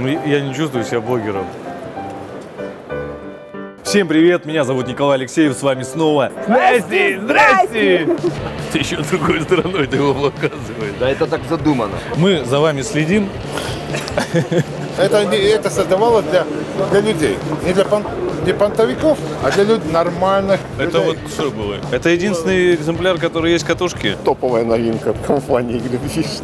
Ну, Я не чувствую себя блогером. Всем привет, меня зовут Николай Алексеев, с вами снова Здрасте, здрасте! Ты еще другой стороной ты его показываешь. Да это так задумано. Мы за вами следим. Это, это создавало для, для людей. Не для, пон- не понтовиков, а для людей нормальных Это людей. вот что было? Это единственный экземпляр, который есть в катушке. топовая новинка от компании Greenfish.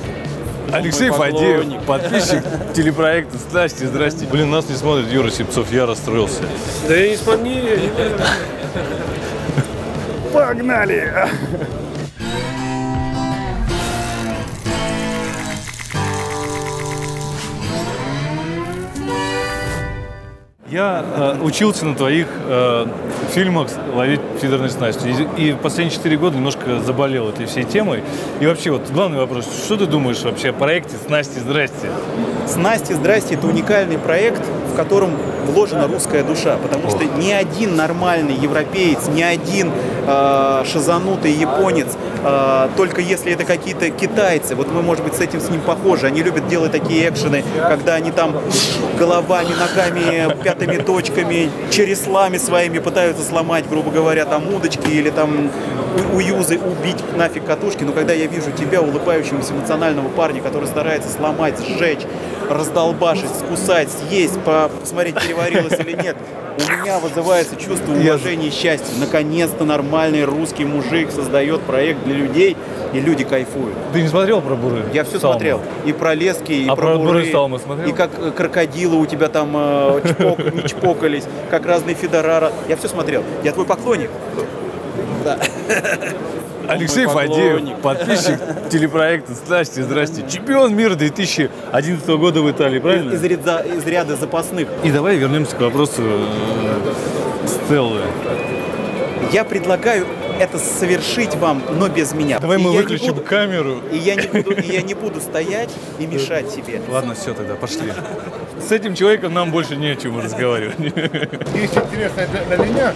Алексей Фадеев, подписчик телепроекта. Здрасте, здрасте. Блин, нас не смотрит Юра Сипцов, я расстроился. Да я не смогни. Погнали! Я э, учился на твоих э, фильмах ловить фидерные снасти. И, и последние четыре года немножко заболел этой всей темой. И вообще, вот главный вопрос, что ты думаешь вообще о проекте «Снасти, здрасте»? Снасти, здрасте, это уникальный проект, в котором вложена русская душа, потому что ни один нормальный европеец, ни один э, шизанутый японец, только если это какие-то китайцы, вот мы, может быть, с этим с ним похожи, они любят делать такие экшены, когда они там головами, ногами, пятыми точками, череслами своими пытаются сломать, грубо говоря, там удочки или там уюзы, убить нафиг катушки, но когда я вижу тебя, улыбающегося эмоционального парня, который старается сломать, сжечь, раздолбашить, скусать, съесть, по- посмотреть, переварилось или нет, у меня вызывается чувство уважения и счастья. Наконец-то нормальный русский мужик создает проект для людей, и люди кайфуют. Ты не смотрел про буры? Я все Салмы? смотрел. И про лески, и А про, про буры, Салмы смотрел? И как э, крокодилы у тебя там э, чпок- не чпокались, как разные фидорара. Я все смотрел. Я твой поклонник. Алексей Мой Фадеев, подписчик телепроекта «Здрасте, здрасте». Чемпион мира 2011 года в Италии, правильно? Из ряда, из ряда запасных. И давай вернемся к вопросу э, Стеллы. Я предлагаю это совершить вам, но без меня. Давай И мы выключим буду- камеру. И я, не буду, и я не буду стоять и мешать себе. Ладно, все тогда, пошли. С этим человеком нам больше не о чем разговаривать. Есть интересная для, для меня,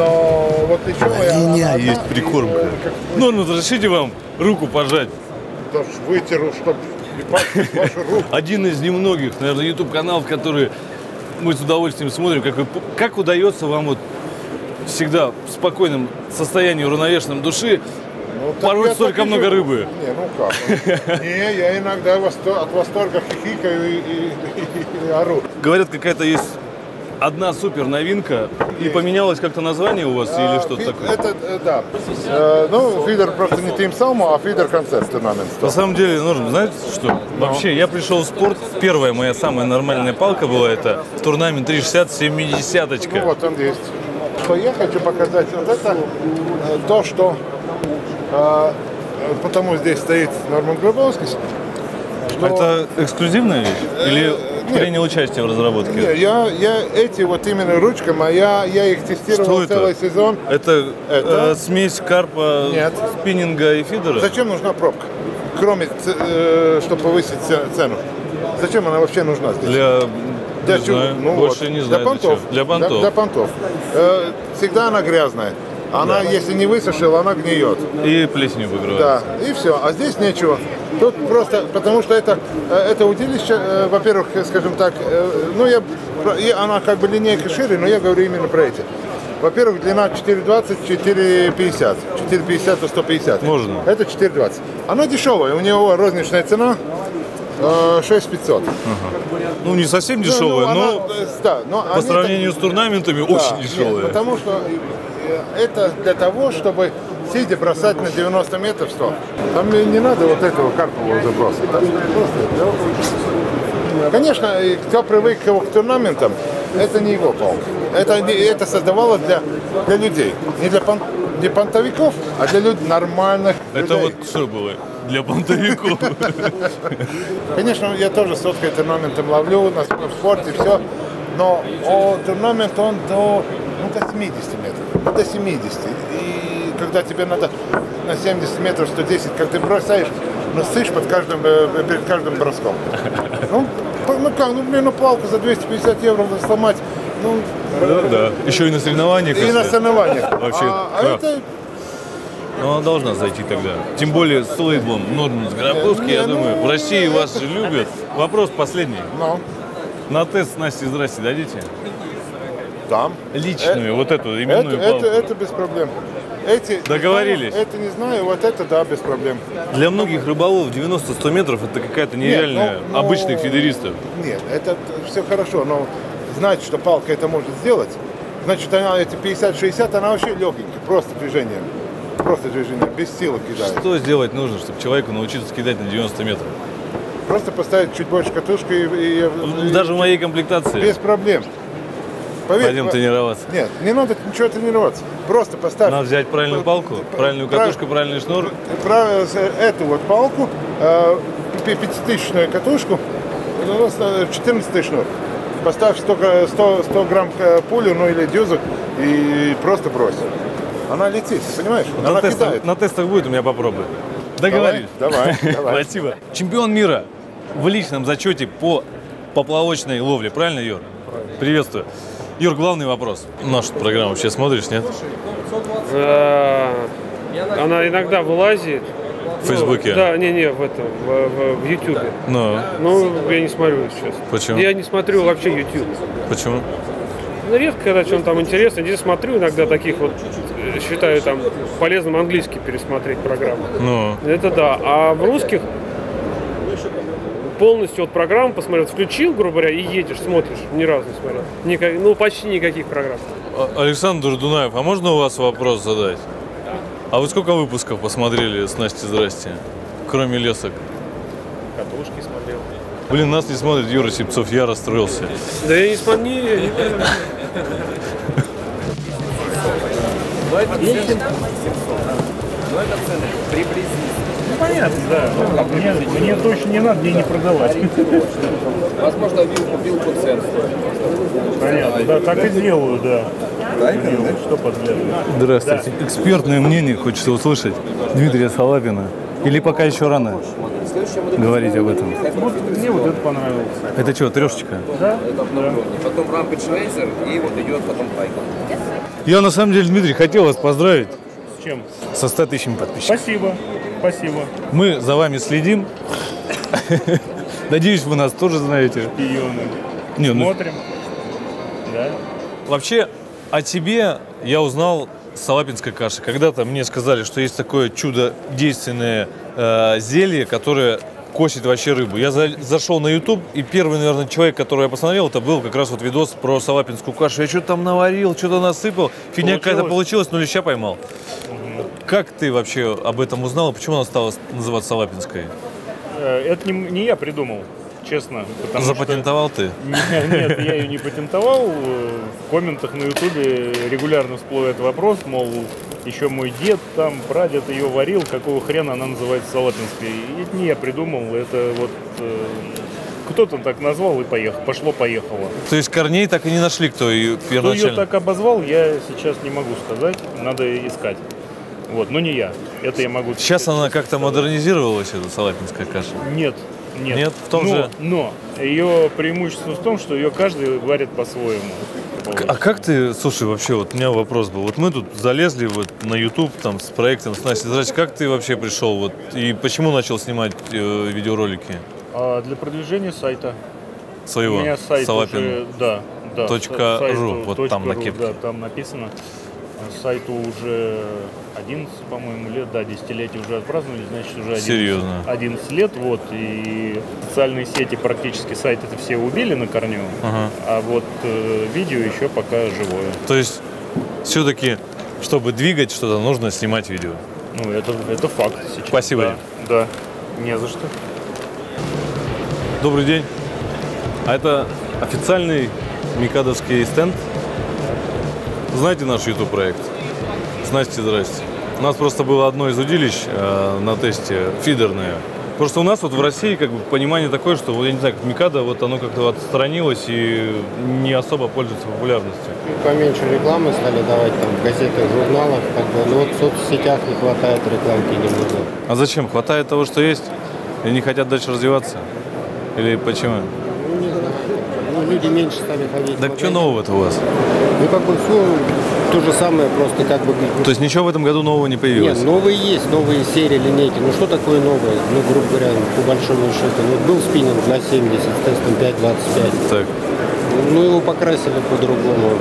но вот еще моя... У меня одна, есть и, прикормка. как- Ну, ну, разрешите вам руку пожать. Даже вытеру, чтобы вашу руку. Один из немногих, наверное, YouTube-каналов, которые мы с удовольствием смотрим, как, вы- как удается вам вот всегда в спокойном состоянии, уравновешенном души Ну, пороть столько и много живу. рыбы. Не, ну как? Не, я иногда от восторга хихикаю и, и- и ору. Говорят, какая-то есть одна супер новинка, и поменялось как-то название у вас или А, что-то такое? Это, э, да. Э, Ну, фидер просто не Тим Салму, а фидер концерт турнамент. На самом деле, нужно, знаете что? Вообще, я пришел в спорт, первая моя самая нормальная палка была, это турнамент 360 70 Ну вот он есть. Что я хочу показать, вот это э, то, что потому здесь стоит Норман Грабовский. что- Это эксклюзивная вещь? Или. Принял участие в разработке? Не, я, я эти вот именно ручками, а я, их тестировал Что это? целый сезон. Это, Это? э, смесь карпа, Нет. спиннинга и фидера? Зачем нужна пробка? Кроме, э, чтобы повысить це- цену. Зачем она вообще нужна здесь? Для, Для не чего? знаю, Ну больше вот, не знаю. Для понтов. Для понтов. Для, понтов. Э, всегда она грязная. Она, если не высушила, она гниет. И плесенью покрывает. Да, и все. А здесь нечего. Тут просто, потому что это, э, это удилище, э, во-первых, скажем так, э, ну я, и она как бы линейка шире, но я говорю именно про эти. Во-первых, длина 4,20, 4,50. 4,50 то 150. Можно. Это 4,20. Она дешевая, у него розничная цена э, 6,500. Ну, не совсем дешевая, Ну, но она, да, но по сравнению с турнаментами да, очень нет, дешевая. потому что это для того, чтобы сидя бросать на 90 метров 100. Там мне не надо вот этого карпового заброса. Конечно, кто привык к турнаментам, это не его палка. Это, это создавало для, для людей. Не для пон- не понтовиков, а для людей нормальных Это людей. вот что было? Для понтовиков. Конечно, я тоже соткой турнаментом ловлю на, спорте, все. Но о, турнамент он до, ну, до 70 метров, ну, до 70. И когда тебе надо на 70 метров 110, как ты бросаешь, ну, сышь под каждым, э, перед каждым броском. Ну, ну как, ну, блин, ну палку за 250 евро сломать, ну, Да, да. Еще и на соревнованиях. и на соревнованиях. Вообще, а, а да. это Но она должна зайти тогда. Тем более с лейблом Норман Грабовский, я Не, ну, думаю, в России вас же любят. Вопрос последний. Ну, на тест Насте здрасте дадите? Дам. Личную, Э, вот эту Это, именную это, палку. это без проблем. Эти, Договорились. знаю, это не знаю, вот это да, без проблем. Для многих рыболовов 90-100 метров это какая-то нереальная, Нет, ну, ну, обычных фидеристов. Нет, это все хорошо, но знать, что палка это может сделать, значит, она эти 50-60, она вообще легенькая, просто движением. Просто движение, без силы кидает. Что сделать нужно, чтобы человеку научиться кидать на 90 метров? Просто поставить чуть больше катушку и, и- и- Даже в моей комплектации. без проблем. Поверь, Пойдем по- тренироваться. Нет, не надо ничего тренироваться. Просто поставь. Надо взять правильную палку, правильную Прав- катушку, правильный шнур. Прав- Эту вот палку, э, пятитысячную катушку, ну, с- 14 шнур. Поставь 100, г- 100, 100 грамм к- пулю, ну или дюзу, и просто брось. Она летит, понимаешь? На Она тестах, кидает. на тестах будет, у меня попробуй. Договорились. Давай, давай. Спасибо. Чемпион мира в личном зачете по поплавочной ловле. Правильно, Юр? Приветствую. Юр, главный вопрос. Нашу программу вообще смотришь, нет? Э, Она иногда вылазит. В Фейсбуке? Ну, да, не-не, в этом, в, в, в Ютубе. Ну, Ну, я не смотрю сейчас. Почему? Я не смотрю вообще YouTube. почему? Ну, редко, когда что-то там интересно. Здесь смотрю иногда таких вот, э, считаю там полезным английский пересмотреть программу. Ну, Это да. А в русских полностью вот программу посмотрел, включил, грубо говоря, и едешь, смотришь. Ни разу не смотрел. Никак- ну, почти никаких программ. А- Александр Дунаев, а можно у вас вопрос задать? А вы сколько выпусков посмотрели с Настей Здрасте? Кроме лесок. Катушки смотрел. Блин, нас не смотрит Юра Сипцов, я расстроился. Да я не смотрю, не, не Понятно, да. Мне, мне точно не надо, мне не продавать. Возможно, вилку, вилку цен. Понятно, да, так и делаю, да. Делаю, Что подглядываю? Здравствуйте. Экспертное мнение хочется услышать Дмитрия Салапина. Или пока еще рано говорить об этом? Вот мне вот это понравилось. Это что, трешечка? Потом Rampage Racer и вот идет потом пайка. Я на самом деле, Дмитрий, хотел вас поздравить С чем? со 100 тысячами подписчиков. Спасибо, спасибо. Мы за вами следим. Надеюсь, вы нас тоже знаете. Пионы. Не, ну, Смотрим. Да. Вообще, о тебе я узнал с салапинской каши. Когда-то мне сказали, что есть такое чудо-действенное э, зелье, которое косит вообще рыбу. Я за- зашел на YouTube, и первый, наверное, человек, которого я посмотрел, это был как раз вот видос про салапинскую кашу. Я что-то там наварил, что-то насыпал. Фигня какая-то получилась, но леща поймал. Как ты вообще об этом узнал? Почему она стала называться салапинской? Э, Это не, не я придумал, честно. потому что- Запатентовал ты? Не- Нет, я ее не патентовал. Э, В комментах на Ютубе регулярно всплывает вопрос, мол, еще мой дед там, прадед ее варил, какого хрена она называется салапинской. И это не я придумал, это вот э, кто-то так назвал и поехал, пошло-поехало. То есть корней так и не нашли, кто ее Кто ее первоначально? так обозвал, я сейчас не могу сказать, надо искать. Вот, но не я. Это я могу Сейчас сказать. она как-то модернизировалась, эта салапинская каша. Нет, нет. Нет? В том но, же- Но ее преимущество в том, что ее каждый варит по-своему. А как ты, слушай, вообще, вот у меня вопрос был. Вот мы тут залезли вот на YouTube там с проектом с Настей Здрасте. Как ты вообще пришел вот и почему начал снимать э, видеоролики А для продвижения сайта. своего У меня сайт Салапин? уже, да, да. Точка сайт- ру, вот точка там на кепке. Да, там написано. Сайту уже 11, по-моему, лет, да, десятилетие уже отпраздновали, значит, уже 11, Серьезно? 11 лет, вот, и социальные сети практически сайт это все убили на корню, Ага. а вот э, видео еще пока живое. То есть все-таки, чтобы двигать что-то, нужно снимать видео. Ну, это, это факт сейчас. Спасибо, Да, да, не за что. Добрый день. А это официальный Микадовский стенд. Знаете наш YouTube проект? Знаете, здрасте. У нас просто было одно из удилищ э, на тесте, фидерное. Просто у нас вот в России как бы понимание такое, что, вот, я не знаю, как Микада, вот оно как-то отстранилось и не особо пользуется популярностью. Поменьше рекламы стали давать там в газетах, журналах, как бы, но вот в соцсетях не хватает рекламки немного. А зачем? Хватает того, что есть? И не хотят дальше развиваться? Или почему? Ну, люди меньше стали ходить. Так что нового-то у вас? Ну, как бы все то же самое, просто как бы... То есть ничего в этом году нового не появилось? Нет, новые есть, новые серии линейки. Ну что такое новое? Ну, грубо говоря, по большому счету. Ну, был спиннинг на 70 с тестом 5.25. Так. Ну, его покрасили по-другому.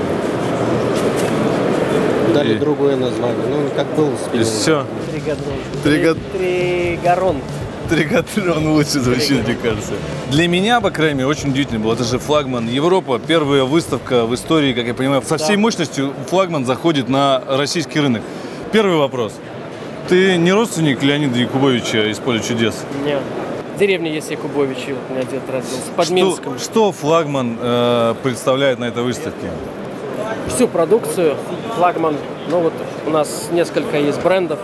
Дали И- другое название. Ну, он как был спиннинг. Все. Тригадрон. Тригад- Тригарон. Тригатрон лучше звучит, мне кажется. Для меня, по крайней мере, очень удивительно было. Это же флагман Европа. Первая выставка в истории, как я понимаю, со всей мощностью флагман заходит на российский рынок. Первый вопрос. Ты не родственник Леонида Якубовича из «Поля чудес»? Нет. В деревне есть Якубовичи, вот у меня дед родился. Под Что, Минском. что флагман э, представляет на этой выставке? Всю продукцию. Флагман. Ну вот у нас несколько есть брендов.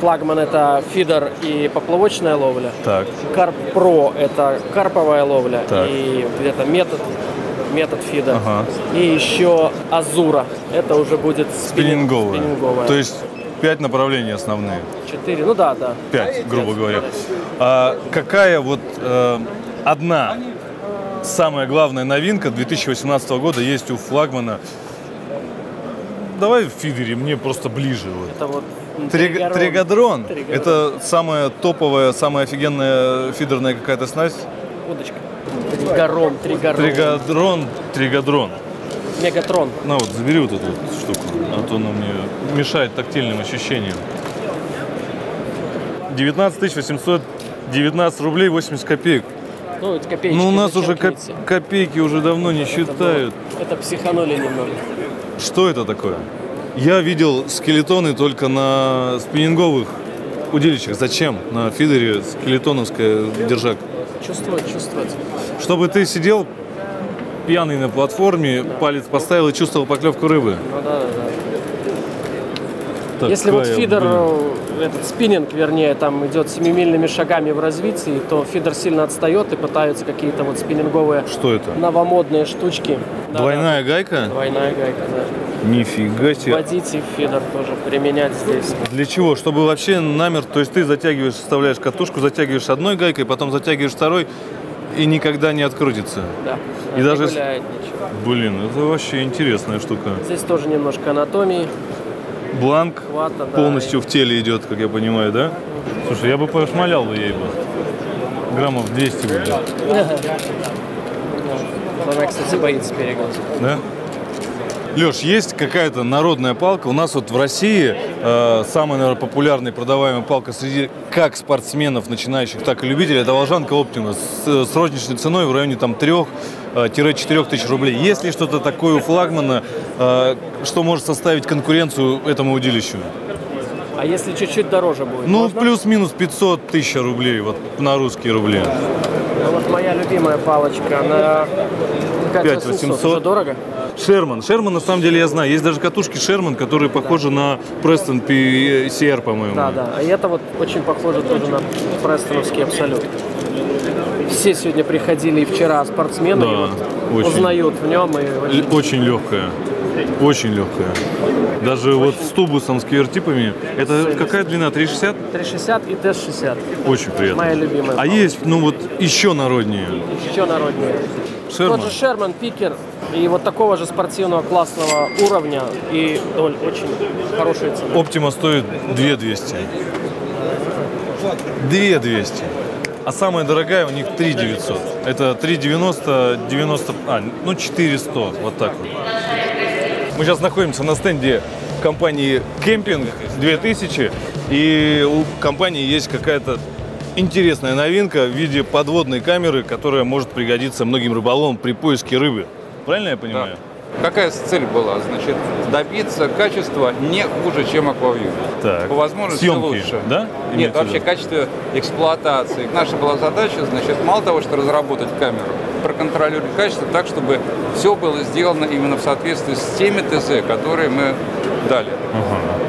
Флагман это фидер и поплавочная ловля. Так. Карп Про это карповая ловля. Так. И где-то метод метод фида. Ага. И еще Азура. Это уже будет спиннинг- Спиннинговая. спиннинговая. То есть пять направлений основные. Четыре. Ну да, да. Пять, грубо говоря. А какая вот э, одна самая главная новинка 2018 года есть у флагмана? Давай в фидере, мне просто ближе. Вот. Это вот Триг- Тригарон. Тригадрон. Тригадрон. Это самая топовая, самая офигенная фидерная какая-то снасть. удочка. Тригарон, Тригарон. Тригадрон, Тригадрон. Мегатрон. На вот, забери вот эту вот штуку, а то она мне мешает тактильным ощущениям. 19 819 рублей 80 копеек. Ну, это копеечки. Ну, у нас уже коп- копейки уже давно не считают. Это психанули немного. Что это такое? Я видел скелетоны только на спиннинговых удилищах. Зачем? На фидере скелетоновская держак. Чувствовать, чувствовать. Чтобы ты сидел пьяный на платформе, палец поставил и чувствовал поклевку рыбы. Ну да, да, да. Если вот фидер, блин. э, этот спиннинг, вернее, там идет семимильными шагами в развитии, то фидер сильно отстает и пытаются какие-то вот спиннинговые Что это? новомодные штучки. Да, Двойная гайка? да. Двойная гайка, да. Нифига себе. Вводить и фидер тоже применять здесь. Для чего? Чтобы вообще намер, то есть ты затягиваешь, вставляешь катушку, затягиваешь одной гайкой, потом затягиваешь второй и никогда не открутится. Да. И Не даже гуляет ничего. Блин, это вообще интересная штука. Здесь тоже немножко анатомии, Бланк хвата. да, полностью в теле идет, как я понимаю, да? Слушай, я бы пошмалял бы ей бы. Граммов 200 бы, и- Она, кстати, боится перегон. да? Леш, есть какая-то народная палка? У нас вот в России э, самая, наверное, популярная продаваемая палка среди как спортсменов начинающих, так и любителей, это волжанка Оптима с, э, с розничной ценой в районе там 3-4 тысяч рублей. Есть ли что-то такое у флагмана, э, что может составить конкуренцию этому удилищу? А если чуть-чуть дороже будет? Ну, плюс-минус 500 тысяч рублей, вот на русские рубли. Ну, вот моя любимая палочка, она 5800. 5800. Уже дорого? Шерман. Шерман, на самом деле, я знаю. Есть даже катушки Шерман, которые похожи на Престон PCR, по-моему. Да, да. А это вот очень похоже тоже на престоновский абсолют. Все сегодня приходили и вчера спортсмены, Да, и вот очень. узнают в нем. И очень- Очень легкая. Очень легкая. Даже вот с тубусом, с квертипами. Это какая длина? 360? 360 и Т-60. Очень приятно. Моя любимая А есть, ну вот, еще народнее. Еще народнее. Шерман. Тот же Шерман, Пикер. И вот такого же спортивного классного уровня. И доль очень хорошая цена. Оптима стоит 2200. 2200. А самая дорогая у них 3900. Это 390, 90, а, ну 400, вот так вот. Мы сейчас находимся на стенде компании Кемпинг 2000. И у компании есть какая-то интересная новинка в виде подводной камеры, которая может пригодиться многим рыболовам при поиске рыбы. Правильно я понимаю? Какая цель была? Значит, добиться качества не хуже, чем аквавью. Так. По возможности Съемки, лучше. да? Нет, Имеется в вообще качество эксплуатации. Наша была задача, значит, мало того, что разработать камеру, проконтролировать качество так, чтобы все было сделано именно в соответствии с теми ТЗ, которые мы дали.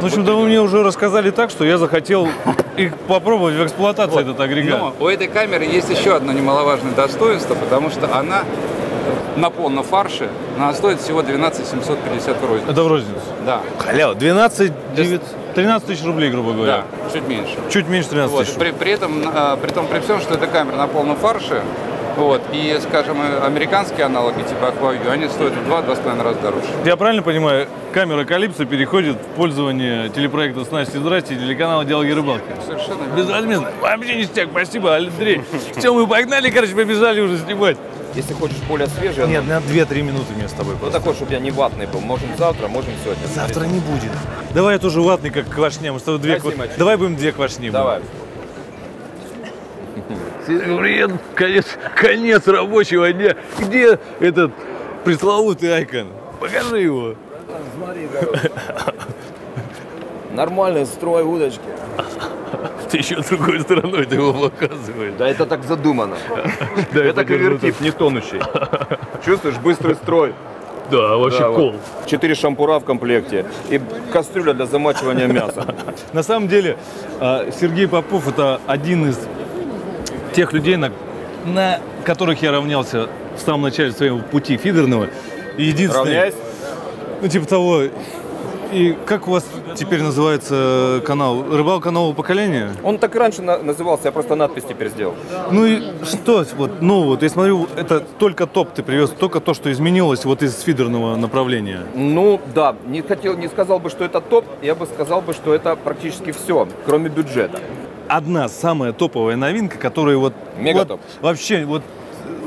В общем, да вы мне уже рассказали так, что я захотел их попробовать в эксплуатации, этот агрегат. Но у этой камеры есть еще одно немаловажное достоинство, потому что она на полном фарше, она стоит всего 12 750 в розницу. Это в розницу. Да, Халява. 12, 9, 13 тысяч рублей, грубо да, говоря. чуть меньше. Чуть меньше 13 Вот, тысяч. при, при этом, а, при том, при всем, что эта камера на полном фарше, Вот. И, скажем, американские аналоги типа Aquaview, они стоят в 2-2,5 раза дороже. Я правильно понимаю, камера Калипсо переходит в пользование телепроекта «Снасти здрасте» и телеканала «Диалоги рыбалки». Совершенно верно. Безвозмездно. Вообще ништяк, спасибо, Андрей. Все, мы погнали, короче, побежали уже снимать. Если хочешь более свежий, Нет, на 2-3 минуты мне с тобой ну просто. такой, чтобы я не ватный был. Можем завтра, можем сегодня. Завтра не будет. Давай я тоже ватный, как квашня. Мы с тобой две Давай ква- снимать. Давай будем две квашни. Давай. Привет, конец, конец рабочего дня. Где этот пресловутый Айкон? Покажи его. Нормальный строй удочки. Ты еще другой стороной ты его показываешь. Да это так задумано. Да, это кавертип, не тонущий. Чувствуешь, быстрый строй. Да, вообще Да, кол. вот. Четыре шампура в комплекте и кастрюля для замачивания мяса. На самом деле, э, Сергей Попов это один из тех людей, на, на которых я равнялся в самом начале своего пути фидерного. И единственный, Равняйсь? Ну, типа того. И как у вас теперь называется канал? Рыбалка нового поколения? Он так и раньше на- назывался, я просто надпись теперь сделал. Ну и что вот нового? Вот я смотрю, это только топ ты привез, только то, что изменилось вот из фидерного направления. Ну да, не хотел, не сказал бы, что это топ, я бы сказал бы, что это практически все, кроме бюджета. Одна самая топовая новинка, которая вот, Мегатоп. вот вообще вот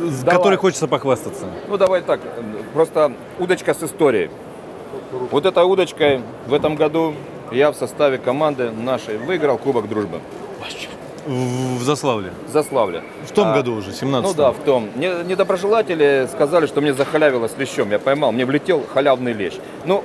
с Давай. которой хочется похвастаться. Ну давай так, просто удочка с историей. Вот этой удочкой в этом году я в составе команды нашей выиграл Кубок Дружбы. В, Заславле. в Заславле. В том А, году уже, 17 Ну да, в том. Мне недоброжелатели сказали, что мне захалявило с лещом. Я поймал, мне влетел халявный лещ. Ну,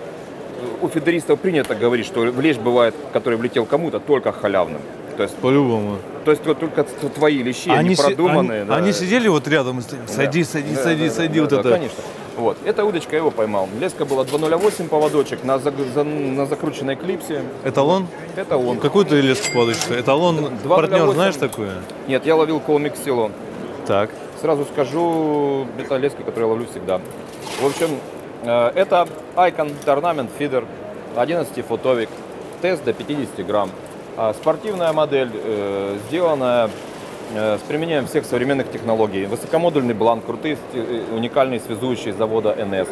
у фидеристов принято говорить, что лещ бывает, который влетел кому-то, только халявным. То есть, По-любому. то есть вот только твои лещи, они, продуманные. они, да. они сидели вот рядом, и ст- садись, садись, Да, садись, да, сади, да, вот да, это. Конечно. Вот. Эта удочка я его поймал. Леска была 208 поводочек на, заг- за- на закрученной клипсе. Эталон? Это он. Какой ты лес получится? Эталон, 208. партнер, знаешь такое? Нет, я ловил колмик силу. Так. Сразу скажу, это леска, которую я ловлю всегда. В общем, э, это Icon Tournament Feeder, 11-футовик, тест до 50 грамм. А Спортивная модель, э, сделанная э, с применением всех современных технологий. Высокомодульный бланк, крутые э, уникальные связующие завода NS.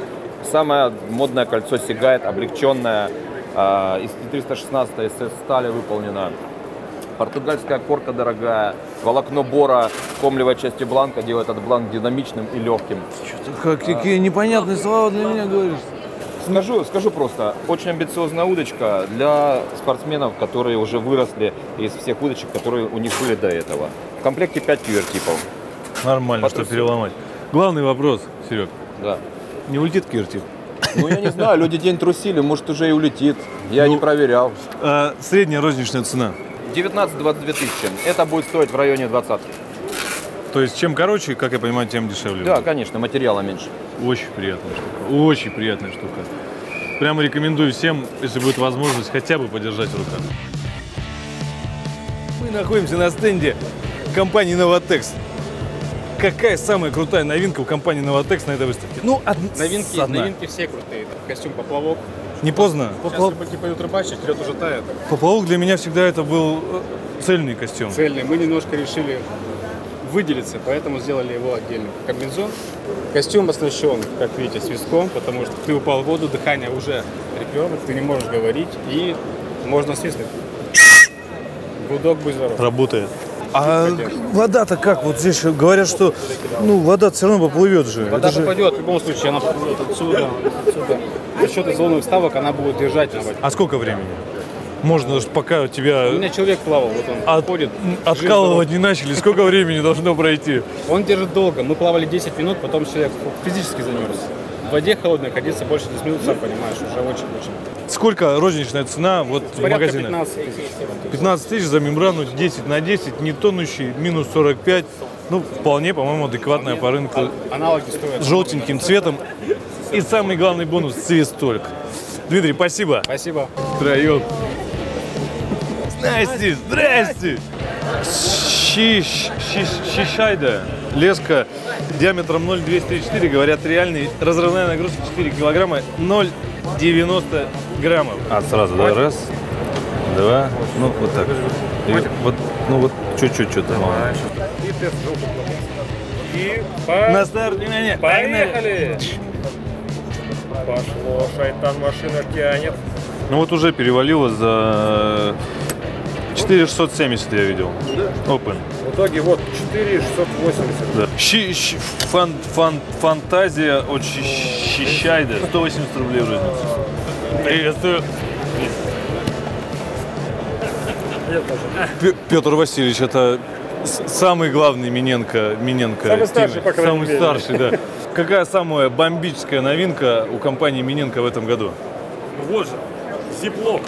Самое модное кольцо Сигайт, облегченное, а, из 316 SS стали выполнено. Португальская корка дорогая, волокно бора комлевой части бланка делает этот бланк динамичным и легким. Как, какие непонятные слова для меня говоришь. Скажу, скажу просто, очень амбициозная удочка для спортсменов, которые уже выросли из всех удочек, которые у них были до этого. В комплекте 5 кивертипов. Нормально, что Потрясающе. переломать. Главный вопрос, Серег, Да. не улетит киртип? Ну, я не знаю, люди день трусили, может, уже и улетит. Я не проверял. А, средняя розничная цена. 19-22 тысячи. Это будет стоить в районе 20. То есть чем короче, как я понимаю, тем дешевле. Да, будет. конечно, материала меньше. Очень приятная штука. Очень приятная штука. Прямо рекомендую всем, если будет возможность, хотя бы подержать в руках. Мы находимся на стенде компании Novatex. Какая самая крутая новинка у компании Novatex на этой выставке? Ну, од- Новинки, одна. новинки все крутые. Там костюм поплавок. Не поздно. Сейчас Попла- рыбаки пойдут рыбачить, лед уже тает. Поплавок для меня всегда это был э, цельный костюм. Цельный. Мы немножко решили выделиться, поэтому сделали его отдельно. Комбинезон. Костюм оснащен, как видите, свистком, потому что ты упал в воду, дыхание уже приперло, ты не можешь говорить, и можно свистнуть. Гудок, будь здоров. Работает. А вода-то как? Вот здесь говорят, что ну, вода все равно поплывет же. Вода Это же- попадет, в любом случае, она поплывет отсюда, отсюда. За счет изолованных вставок она будет держать. А сколько времени? Можно, пока у тебя У меня человек плавал, вот он от- ходит. откалывать не начали, сколько времени должно пройти? Он держит долго. Мы плавали 10 минут, потом человек физически замерз. В воде холодной ходиться больше 10 минут, сам понимаешь, уже очень-очень. Сколько розничная цена вот в магазинах? 15 тысяч. 15 тысяч за мембрану 10 на 10, не тонущий, минус 45. Ну, вполне, по-моему, адекватная по рынку. Аналоги стоят. С желтеньким цветом. И самый главный бонус – свисток. Дмитрий, спасибо. Спасибо. Втроем. Здрасте, здрасте. Щиш, щиш, щишайда. Леска диаметром 0,234, говорят, реальный. Разрывная нагрузка 4 килограмма, 0,90 граммов. А, сразу, да? Раз, два, ну, вот так. И вот Ну вот чуть-чуть что-то. И по... На старт, внимание, Поехали! Пошло, шайтан машина тянет. Ну вот уже перевалило за 4670 я видел. Open. В итоге вот 4680. Да. Щи- щи- фан- фан- фантазия от щи- Щищайда. 180 рублей разница. Приветствую. Пе- Петр Васильевич, это самый главный Миненко, Миненко Самый Тимы. старший, по крайней Самый мере. старший, да. Какая самая бомбическая новинка у компании Миненко в этом году? Вот же, зиплок.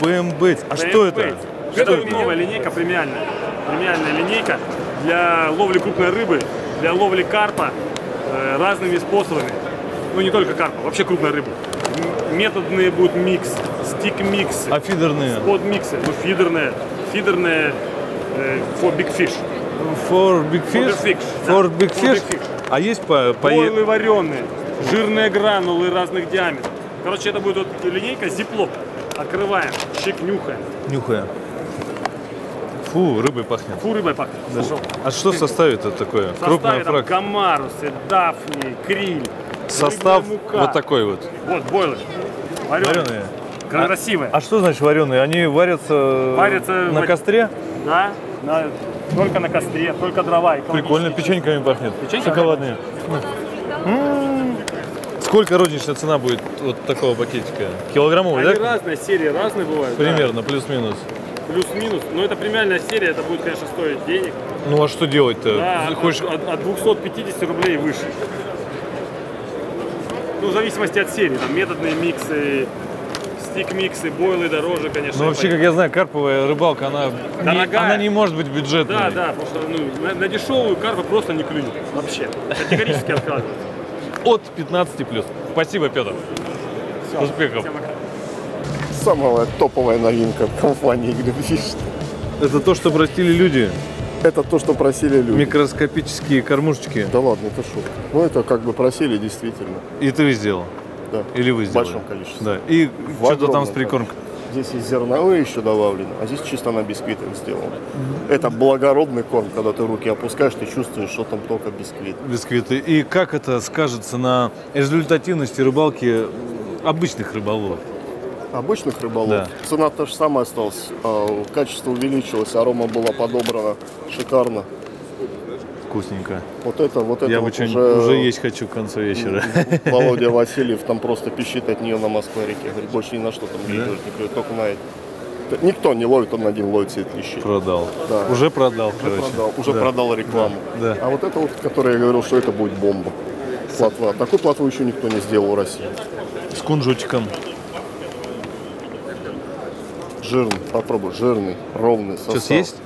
ПМБ. А что это? Что Это это? новая линейка премиальная. Премиальная линейка для ловли крупной рыбы, для ловли карпа э, разными способами. Ну не только карпа, вообще крупной рыбы. М- Методные будут микс, стик-миксы, А фидерные? спот-миксы, ну фидерные, фидерные э, for big fish. For big For fish? big fish. For big For fish? big fish. А есть по... по... Бойлы вареные, жирные гранулы разных диаметров. Короче, это будет вот линейка зиплок. Открываем, щик нюхаем. Нюхая. Фу, рыбой пахнет. Фу, рыбой пахнет. Да. Зашел. А что в составе это такое? В Крупная составе там фрак. гамарусы, дафни, криль. Состав вот такой вот. Вот, бойлы. Вареные. Вареные. Красивые. А что значит вареные? Они варятся, Варятся на в- костре? Да, на- только на костре, только дрова. Прикольно, печеньками пахнет. Печеньки? Шоколадные. М. Сколько розничная цена будет вот такого пакетика? Килограммовый, Они да? разные, серии разные бывают. да. Примерно, плюс-минус. Плюс-минус. Но это премиальная серия, это будет, конечно, стоить денег. Ну а что делать-то? Да, Ты Хочешь... от- от 250 рублей выше. Ну, в зависимости от серии. Там методные миксы, стик-миксы, бойлы дороже, конечно. Ну вообще, как я знаю, карповая рыбалка, она, не, Дорогая. она не может быть бюджетной. Да, да, потому что ну, на, на дешевую карпа просто не клюнет. Вообще. Категорически отказывается. От 15 плюс. Спасибо, Петр. Успехов. Самая топовая новинка компании Greenfish. Это то, что просили люди? Это то, что просили люди. Микроскопические кормушечки. Да ладно, это шутка. Ну, это как бы просили действительно. И ты сделал? Да. Или вы В сделали? большом количестве. Да. И В что-то там с прикормкой. Здесь есть зерновые еще добавлены, а здесь чисто на бисквитах сделано. Это благородный корм, когда ты руки опускаешь, ты чувствуешь, что там только бисквит. Бисквиты. И как это скажется на результативности рыбалки обычных рыболовов? Обычных рыболов Да. цена та же самая осталась, а качество увеличилось, арома была подобрана шикарно. Вкусненько. Вот это, вот это Я вот уже, уже есть хочу к концу вечера. Володя Васильев там просто пищит от нее на Москва-реке. Говорит, больше ни на что там не идешь, не клюет, только на это. Никто не ловит, он один ловит все эти лещи. Продал. Да. Уже продал, Уже короче. продал, уже Да. продал рекламу. Да. А вот это вот, которое я говорил, что это будет бомба. Плотва. Такой плотву еще никто не сделал в России. С кунжутиком. Жирный, попробуй, жирный, ровный состав. Сейчас есть?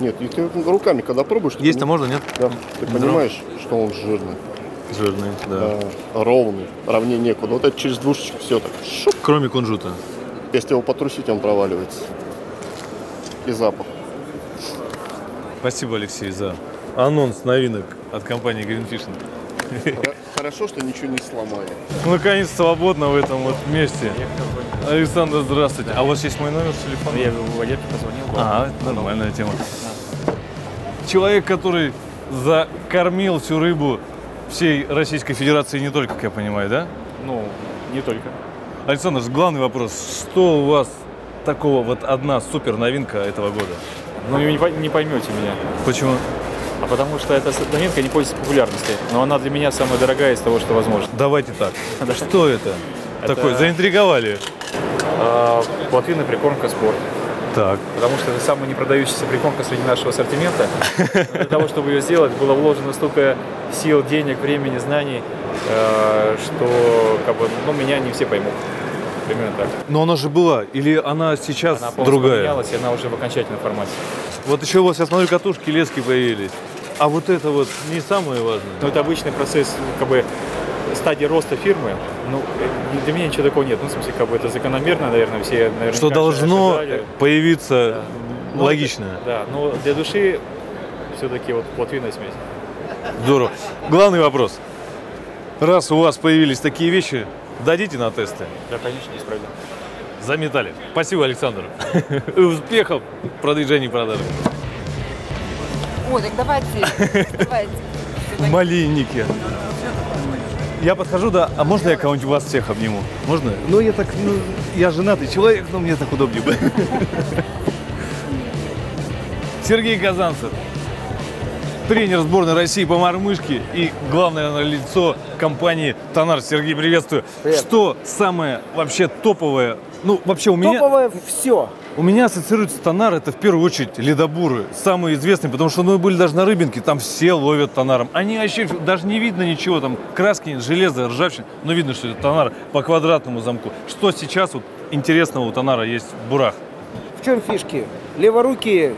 Нет, и ты руками, когда пробуешь... Есть-то можно, нет? Да. Ты Да. понимаешь, что он жирный. Жирный, да. Да, ровный, ровнее некуда. Вот это через двушечку все так. шуп. Кроме кунжута. Если его потрусить, он проваливается. И запах. Спасибо, Алексей, за анонс новинок от компании Greenfishing. Хорошо, что ничего не сломали. Ну, наконец, свободно в этом вот месте. Александр, здравствуйте. А у вас есть мой номер телефона? Я Валерке позвонил. А, это нормальная тема. Человек, который закормил всю рыбу всей Российской Федерации не только, как я понимаю, да? Ну, не только. Александр, главный вопрос. Что у вас такого вот одна супер новинка этого года? Ну, не, не поймете меня. Почему? А потому что эта новинка не пользуется популярностью. Но она для меня самая дорогая из того, что возможно. Давайте так. Что это? Такое, заинтриговали. А, Плотвина прикормка спорт. Так. Потому что это самая не продающаяся прикормка среди нашего ассортимента. Но Для того, чтобы ее сделать, было вложено столько сил, денег, времени, знаний, э, что как бы, ну, меня не все поймут. Примерно так. Но она же была, или она сейчас Она другая? поменялась, и она уже в окончательном формате. Вот еще у вас, я смотрю, катушки, лески появились. А вот это вот не самое важное. Но это обычный процесс, как бы, стадии роста фирмы. Ну, э, для меня ничего такого нет. Ну, в смысле, как бы это закономерно, наверное, все, наверное, Что должно появиться Ну, логично. это- Да, но для души все-таки вот плотвинная смесь. Здорово. Главный вопрос. Раз у вас появились такие вещи, дадите на тесты. Да, конечно, не проблем. Заметали. Спасибо, Александр. И Успехов в продвижении продажи. Ой, так давайте, давайте. Малинники. Я подхожу, да, а можно я кого-нибудь вас всех обниму? Можно? Ну, я так, ну, я женатый человек, но мне так удобнее бы. Сергей Казанцев, тренер сборной России по мормышке и главное лицо компании Тонар. Сергей, приветствую. Что самое вообще топовое? Ну, вообще у меня... Топовое все. У меня ассоциируется тонар, это в первую очередь ледобуры, самые известные, потому что ну, мы были даже на Рыбинке, там все ловят тонаром. Они вообще, даже не видно ничего, там краски нет, железо, ржавчина, но видно, что это тонар по квадратному замку. Что сейчас вот интересного у тонара есть в бурах? В чем фишки? Леворукие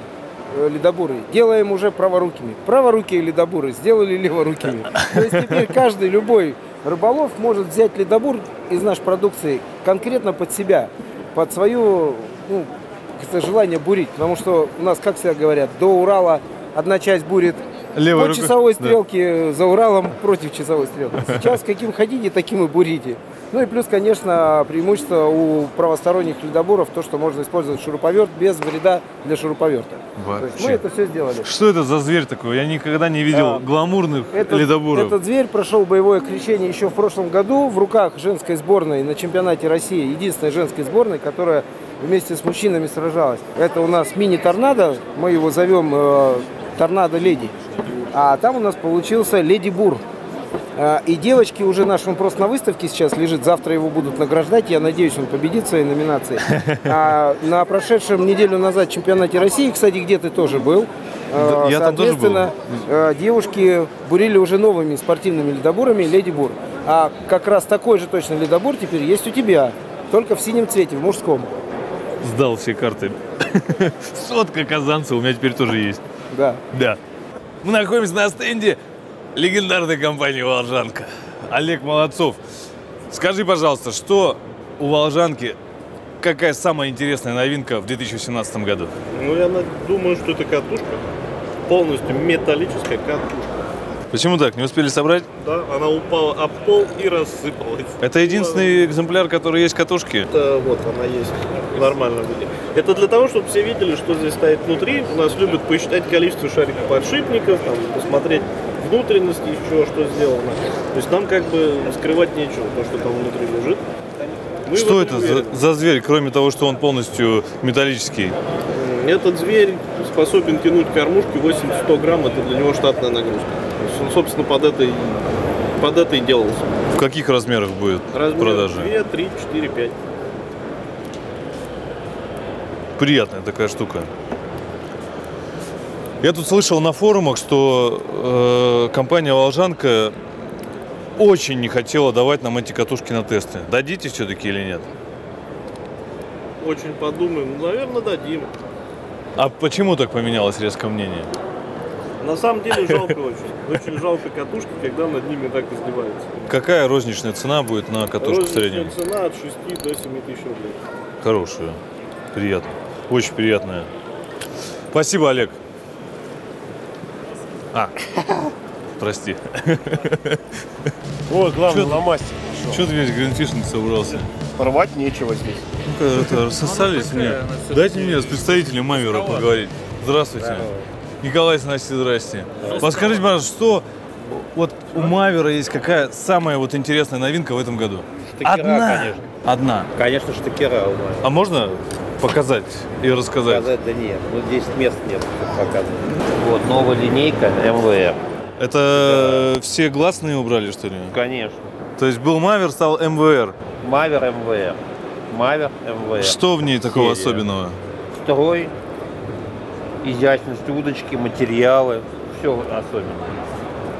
э, ледобуры делаем уже праворукими. Праворукие ледобуры сделали леворукими. То есть теперь каждый, любой рыболов может взять ледобур из нашей продукции конкретно под себя, под свою ну, это желание бурить. Потому что у нас, как всегда говорят, до Урала одна часть бурит Левой по рукой, часовой да. стрелке, за Уралом против часовой стрелки. Сейчас каким хотите, таким и бурите. Ну и плюс, конечно, преимущество у правосторонних ледобуров то, что можно использовать шуруповерт без вреда для шуруповерта. То есть мы Вообще. это все сделали. Что это за зверь такой? Я никогда не видел А, гламурных Этот, ледобуров. этот зверь прошел боевое крещение еще в прошлом году в руках женской сборной на чемпионате России, единственной женской сборной, которая вместе с мужчинами сражалась. Это у нас мини-торнадо, мы его зовем э, торнадо леди. А там у нас получился леди бур. Э, И девочки уже наши, он просто на выставке сейчас лежит, завтра его будут награждать, я надеюсь, он победит в своей номинации. А на прошедшем неделю назад чемпионате России, кстати, где ты тоже был, э, я там тоже был. соответственно, э, девушки бурили уже новыми спортивными ледобурами Леди Бур. А как раз такой же точно ледобур теперь есть у тебя, только в синем цвете, в мужском. Сдал все карты. Сотка казанца у меня теперь тоже есть. Да. Да. Мы находимся на стенде легендарной компании «Волжанка». Олег Молодцов. Скажи, пожалуйста, что у «Волжанки» какая самая интересная новинка в 2017 году? Ну, я думаю, что это катушка. Полностью металлическая катушка. Почему так? Не успели собрать? Да, она упала об пол и рассыпалась. Это единственный экземпляр, который есть в катушке? Это вот она есть. Нормально выглядит. Это для того, чтобы все видели, что здесь стоит внутри. У нас любят посчитать количество шариков подшипников, там, посмотреть внутренности, еще что сделано. То есть нам как бы скрывать нечего, то, что там внутри лежит. Мы что это за, за зверь, кроме того, что он полностью металлический? Этот зверь способен тянуть кормушки 80-100 грамм, это для него штатная нагрузка. То есть он, собственно, под это, и- под это и делался. В каких размерах будет Размер продажа? 2, 3, 4, 5. Приятная такая штука. Я тут слышал на форумах, что э, компания «Волжанка» очень не хотела давать нам эти катушки на тесты. Дадите все-таки или нет? Очень подумаем. Ну, Наверное, дадим. А почему так поменялось резко мнение? На самом деле жалко очень. Очень жалко катушки, когда над ними так издеваются. Какая розничная цена будет на катушку в Розничная среднем? цена от 6 до 7 тысяч рублей. Хорошая. Приятно. Очень приятная. Спасибо, Олег. А, прости. Вот, главный Чё- ломастер. Что ты весь гринфишинг собрался? Порвать нечего здесь. Ну-ка, это, рассосались мне. Дайте мне с представителем Мавера поговорить. Здравствуйте. Николай с Настей, здрасте. Подскажите, пожалуйста, что вот у Мавера есть какая самая вот интересная новинка в этом году? Штекера, Одна. конечно. Одна. Конечно, штекера у нас. А можно показать и рассказать? Показать, да нет, ну здесь мест нет, показывать. Вот новая линейка МВР. Это все гласные убрали, что ли? Конечно. То есть был Мавер, стал МВР. Мавер МВР. Мавер МВР. Что в ней такого Серия. особенного? Строй, изящность удочки, материалы, все особенно.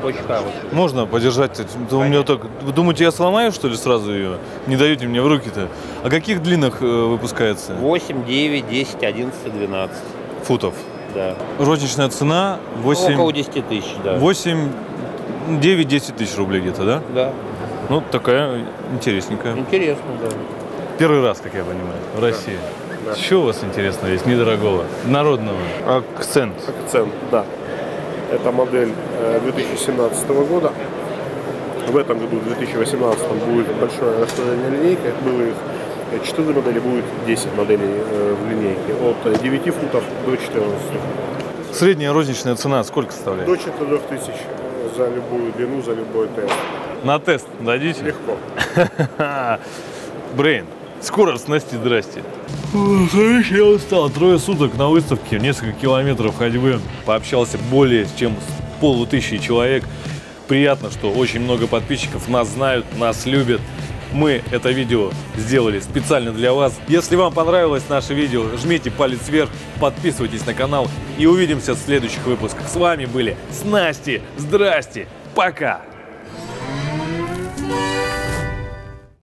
Очень хороший. Можно подержать? Да у меня так... Вы думаете, я сломаю, что ли, сразу ее? Не даете мне в руки-то? А каких длинных э, выпускается? 8, 9, 10, 11, 12. Футов. Да. Розничная цена 8... Около 10 тысяч, да. 8... 9-10 тысяч рублей где-то, да? Да. Ну, такая интересненькая. Интересно, да. Первый раз, как я понимаю, в России. Что у вас интересного есть, недорогого, народного? Акцент. Акцент, да. Это модель э, 2017 года. В этом году, в 2018, будет большое расширение линейки. Было их 4 модели будет 10 моделей э, в линейке. От 9 футов до 14. Средняя розничная цена сколько составляет? До 4 тысяч за любую длину, за любой тест. На тест дадите? Легко. Брейн, скоро снасти здрасте. Ох, я устал. Трое суток на выставке, несколько километров ходьбы. Пообщался более чем с полутысячи человек. Приятно, что очень много подписчиков нас знают, нас любят. Мы это видео сделали специально для вас. Если вам понравилось наше видео, жмите палец вверх, подписывайтесь на канал и увидимся в следующих выпусках. С вами были Снасти. Здрасте. Пока.